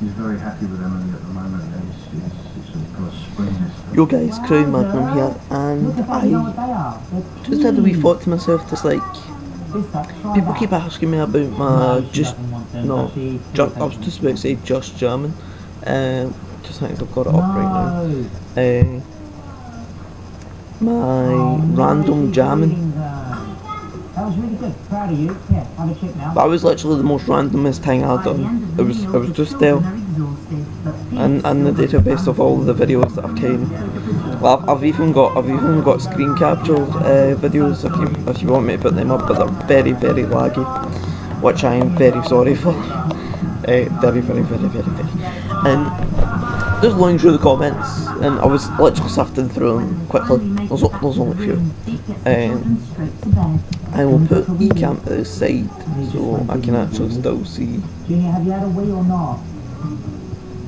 He's very happy with Emily at the moment. He's, he's, he's sort got a spring. Yo guys, Crown Magnum here, and I just had a wee thought to myself, just like, people keep asking me about my just, no, ju I was just about to say just German, um, just think I've got it up right now, uh, my random jamming, That was really good. Proud of you. Yeah, have a chip now. that was literally the most randomest thing I've done, it was, it was just there, and, and the database of all the videos that I've taken. Well, I've, I've even got I've even got screen captured uh, videos if you if you want me to put them up, but they're very very laggy, which I am very sorry for. Uh, very very very very very. And just going through the comments, and I was literally sifting through them quickly. There's, there's only a few. Um, I will put eCam to the side so I can actually still see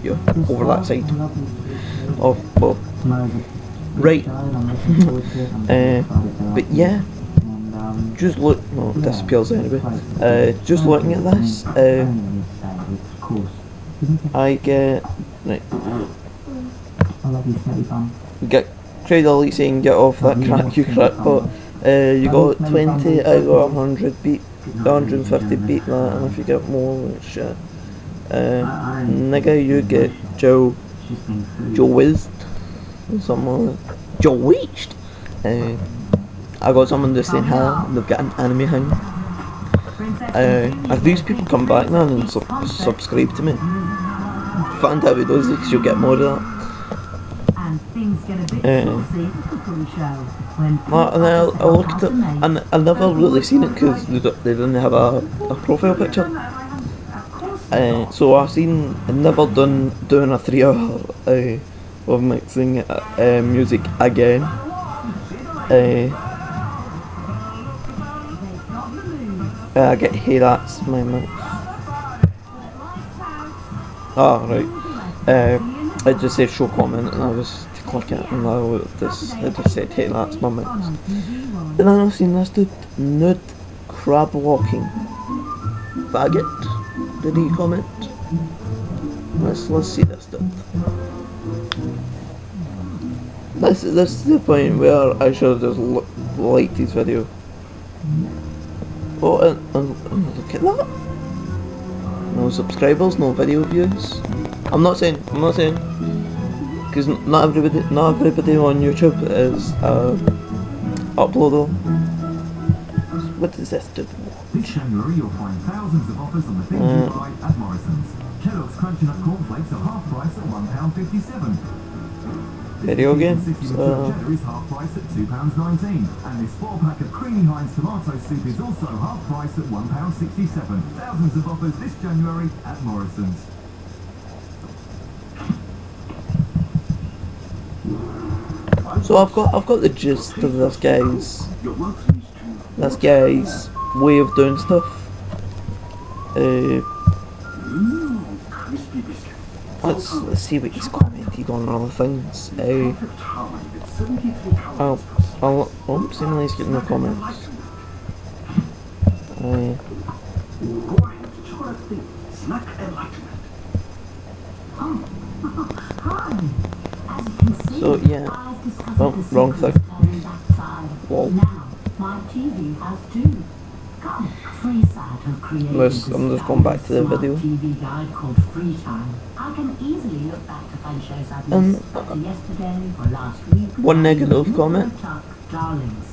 you over that side of well right. Uh, but yeah just look no it disappears anyway. Uh, just looking at this uh, I get right. We get Cradle Ollie saying get off that crack you crack but uh, you got 20 out of 100 beat 150 beat that and if you get more shit uh, nigga you get Joe Joe Wizzed or something like that. Joe Weached uh, I got someone just saying hi they've got an anime hang. Uh, if these people come back now and sub- subscribe to me? Find out who does it because you'll get more of that And things get a bit Eh. saucy at the cookery show when Uh, and I, I looked at and I never really seen it because they, they didn't have a, a profile picture. Uh, so I've seen never done doing a three hour uh, of mixing uh, music again. Uh, I get hey that's my mix. Oh right. Uh, it just said show comment and I was to click it and I at this it just said hey that's my mix. And I've seen this dude nude crab walking. Faggot. Did he comment? Let's let's see this dude. This this is the point where I should have just liked his video. Oh, and, and look at that. No subscribers, no video views. I'm not saying, I'm not saying, because not everybody, not everybody on YouTube is uh, uploader. What does this do? This January you'll find thousands of offers on the things Mm. you buy at Morrison's. Kellogg's Crunchy Nut Cornflakes are half price at £1.57. Video This uh, cheddar is half price at £2.19. And this four pack of creamy Heinz tomato soup is also half price at £1.67. Thousands of offers this January at Morrison's. So I've got, I've got the gist of this guy's, this guy's way of doing stuff. Uh, let's let's see what he's commented on other things. Uh, I'll, I'll, oh, seemingly he's getting no comments. Uh, So, yeah. Oh, wrong thing. Whoa. Now, my TV has two. Come, Freesat have created Let's- I'm just going back to the video. TV guide called Free I can easily look back to find shows I've Um, missed after yesterday or last week. One negative comment.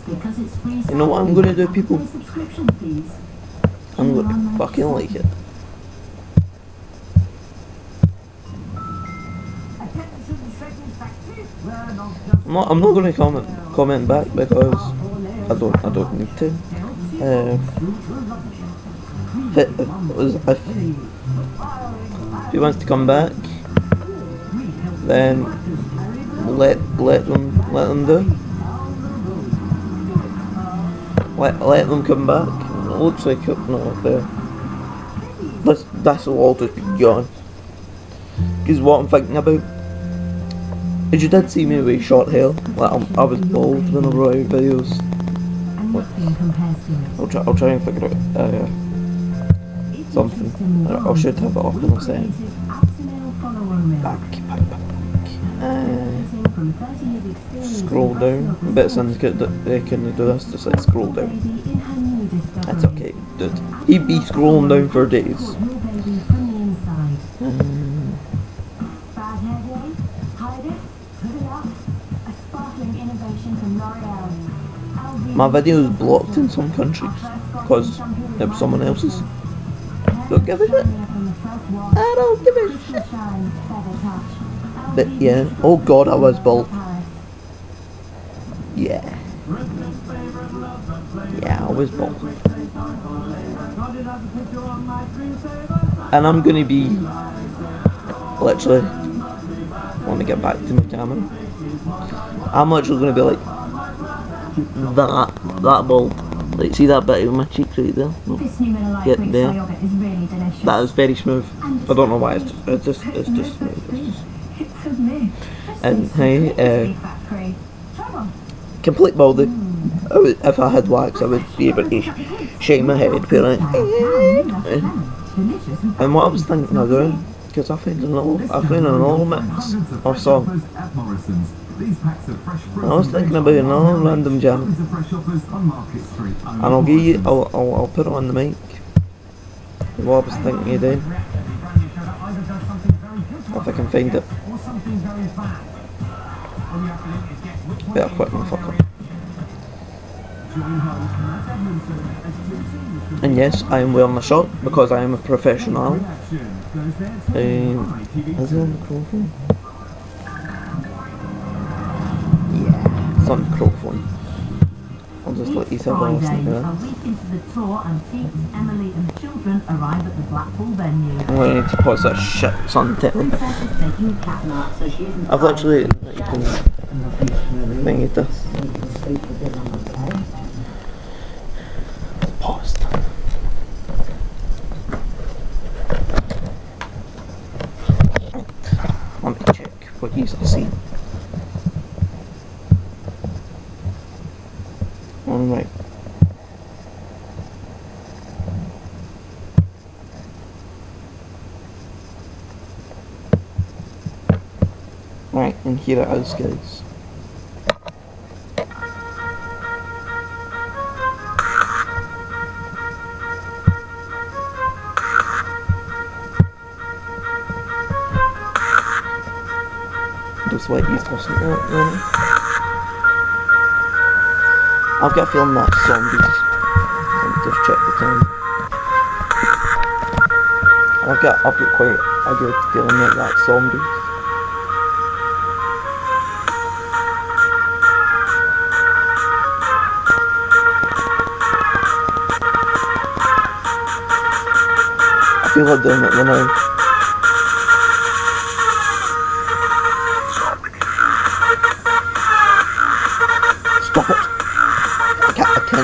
Because it's free You know what I'm gonna do, people? I'm gonna fucking like it. I'm not, I'm not going to comment comment back because I don't I don't need to. Uh, if, if, if, he wants to come back, then let let them let them do. Let let them come back. It looks like it, no there. This this will all just be gone. Because what I'm thinking about is you did see me with short hair. Like I'm, I was bald when I wrote out videos. And nothing compares to it. I'll try I'll try and figure out. Uh, something. I I should have it up in a sec. Back, back, back. Uh, scroll down. I bet Syndicate that they can do this, just like scroll down. That's okay, dude. He'd be scrolling down for days. My video is blocked in some countries because it was someone else's. Don't give a shit. I don't give a shit. But yeah, oh god, I was bald. Yeah. Yeah, I was bald. And I'm gonna be literally want to get back to my camera. I'm literally gonna be like that that bald. Like see that bit of my cheek right there? No. This new Müller Light Get there. soy yogurt is really delicious. That is very smooth. I don't know why it's just it's just it's just smooth. It's just It's a myth. And hey, uh, Fat-free. Try one. complete baldy. I would, if I had wax, I would be able to sh- shake my head, be like, and what I was thinking of doing, because I found a little, I found a little mix of some. At Morrison's. These packs of fresh fruit I was thinking about another random jam, Tons of fresh offers on Market Street. and I'll give you, I'll, I'll, I'll put it on the mic. What I was thinking of doing, if I can find it. Better quick and fuck up. And yes, I am wearing a shirt because I am a professional. Um, is it on the microphone? On. I'll just let you have a listen to A week into the tour and Pete, Emily and the children arrive at the Blackpool venue. I'm going to need to pause that shit, it's on tape. Princess is taking a cat nap so she isn't I've literally, you can think of this. Paused. Let me check what you see. Alright. Right, and here is, guys. Just he's tossing it out, really. I've got a feeling that's zombies. Let me just check the time. I've got, I've got quite a good feeling that that's zombies. I feel like doing it when I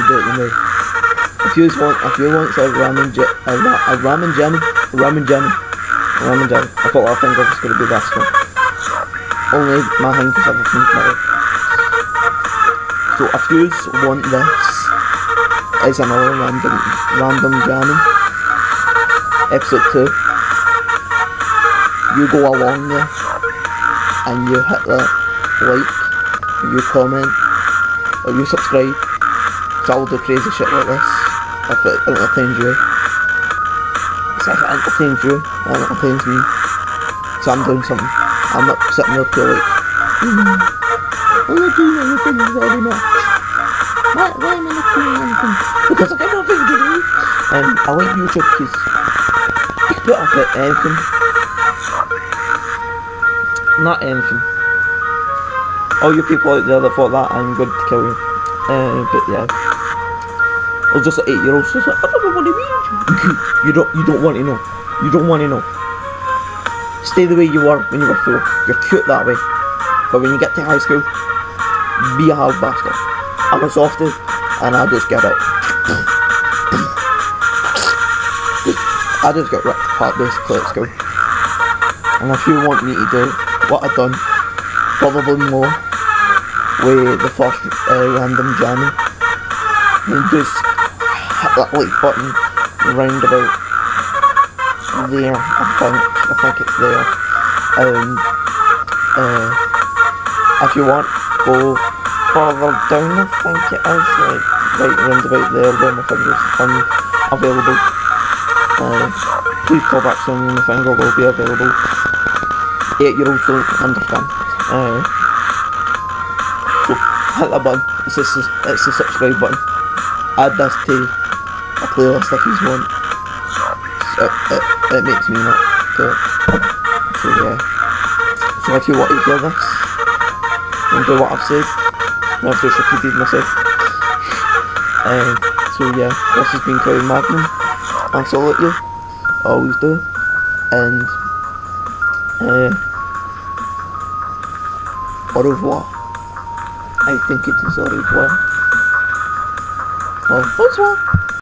do it know. If you want, if you want a ramen, j- a, ra- a ramen jammy, a ramen jammy, a ramen jammy, I thought I think I was going to be this one. Only my hand because everything's metal. So if you want this, is another random, random jammy. Episode 2. You go along there, and you hit the like, you comment, or you subscribe, I'll do crazy shit like this if it entertains you. So if it entertains you, it entertains me. So I'm doing something. I'm not sitting there too like, mm, I'm not doing anything very much. Why, why am I not doing anything? Because I got nothing to do. And I like YouTube because you can put up at anything. Not anything. All you people out there that thought that, I'm going to kill you. Uh, but yeah. I was just an eight year old, just like, I don't know what it means. you don't you don't want to know. You don't want to know. Stay the way you were when you were four. You're cute that way. But when you get to high school, be a hard bastard. I'm a softie and I just get it. I just get ripped apart basically at school. And if you want me to do what I've done, probably more with the first uh, random jamming, then just hit that like button round about there. I think. I think it's there. Um, uh, if you want, go further down. I think it is like right round about there. Where my fingers unavailable. Uh, please call back soon. when My finger will be available. Eight-year-olds don't understand. Uh, so hit the button. It's sus- it's a subscribe button. Add this to a playlist if you want. It, it, it makes me not do it. So yeah. So if you want to hear this and do what I've said, I've just repeated myself. Uh, so yeah, this has been Crown Magnum. I salute you. Always do. And uh, au revoir. I think it is au revoir. Well, bonsoir.